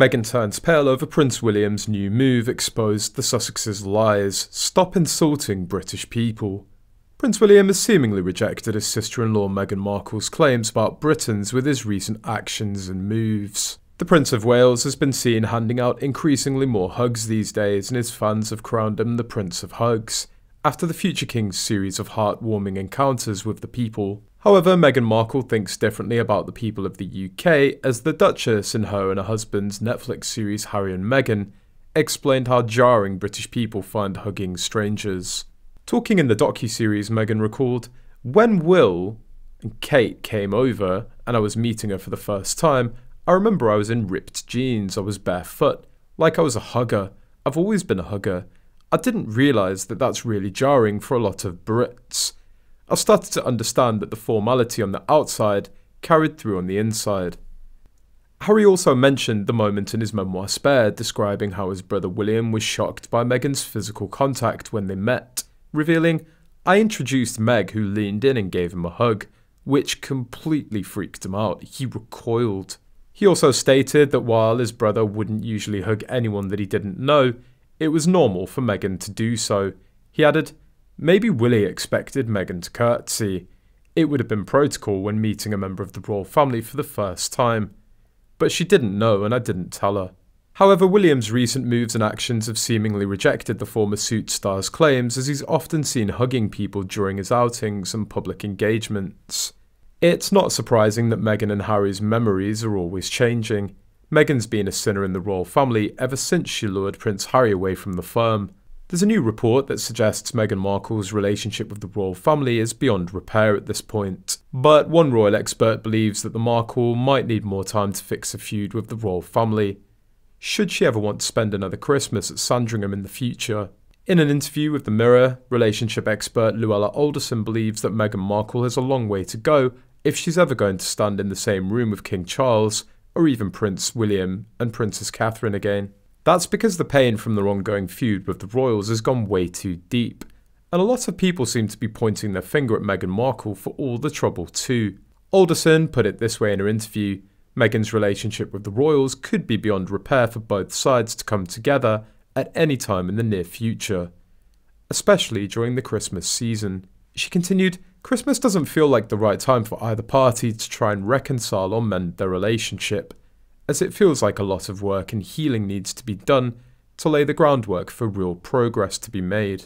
Meghan turns pale over Prince William's new move exposed the Sussexes' lies. Stop insulting British people. Prince William has seemingly rejected his sister in law Meghan Markle's claims about Britons with his recent actions and moves. The Prince of Wales has been seen handing out increasingly more hugs these days, and his fans have crowned him the Prince of Hugs, after the future King's series of heartwarming encounters with the people. However, Meghan Markle thinks differently about the people of the UK, as the Duchess in her and her husband's Netflix series Harry and Meghan explained how jarring British people find hugging strangers. Talking in the docu-series, Meghan recalled, When Will and Kate came over and I was meeting her for the first time, I remember I was in ripped jeans, I was barefoot, like I was a hugger. I've always been a hugger. I didn't realise that that's really jarring for a lot of Brits. I started to understand that the formality on the outside carried through on the inside. Harry also mentioned the moment in his memoir Spare, describing how his brother William was shocked by Meghan's physical contact when they met, revealing, I introduced Meg, who leaned in and gave him a hug, which completely freaked him out. He recoiled. He also stated that while his brother wouldn't usually hug anyone that he didn't know, it was normal for Meghan to do so. He added, Maybe Willie expected Meghan to curtsy. It would have been protocol when meeting a member of the royal family for the first time. But she didn't know and I didn't tell her. However, William's recent moves and actions have seemingly rejected the former Suits star's claims as he's often seen hugging people during his outings and public engagements. It's not surprising that Meghan and Harry's memories are always changing. Meghan's been a sinner in the royal family ever since she lured Prince Harry away from the firm. There's a new report that suggests Meghan Markle's relationship with the royal family is beyond repair at this point. But one royal expert believes that the Markle might need more time to fix a feud with the royal family, should she ever want to spend another Christmas at Sandringham in the future. In an interview with The Mirror, relationship expert Luella Alderson believes that Meghan Markle has a long way to go if she's ever going to stand in the same room with King Charles or even Prince William and Princess Catherine again. That's because the pain from their ongoing feud with the royals has gone way too deep, and a lot of people seem to be pointing their finger at Meghan Markle for all the trouble too. Alderson put it this way in her interview Meghan's relationship with the royals could be beyond repair for both sides to come together at any time in the near future, especially during the Christmas season. She continued, Christmas doesn't feel like the right time for either party to try and reconcile or mend their relationship, as it feels like a lot of work and healing needs to be done to lay the groundwork for real progress to be made.